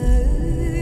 love.